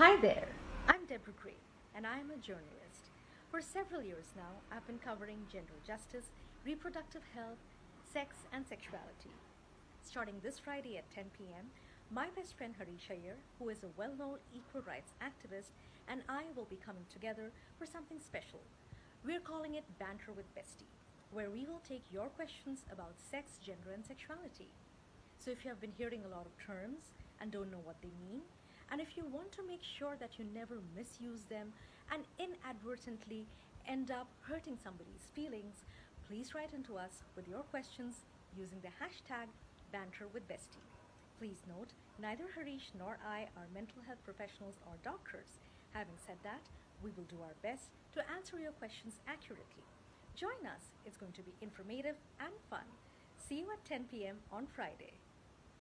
Hi there, I'm Deborah Grey, and I'm a journalist. For several years now, I've been covering gender justice, reproductive health, sex, and sexuality. Starting this Friday at 10 p.m., my best friend Harish Iyer, who is a well known equal rights activist, and I will be coming together for something special. We're calling it Banter with Bestie, where we will take your questions about sex, gender, and sexuality. So if you have been hearing a lot of terms and don't know what they mean, and if you want to make sure that you never misuse them and inadvertently end up hurting somebody's feelings, please write into us with your questions using the hashtag banter with bestie. Please note, neither Harish nor I are mental health professionals or doctors. Having said that, we will do our best to answer your questions accurately. Join us, it's going to be informative and fun. See you at 10 p.m. on Friday.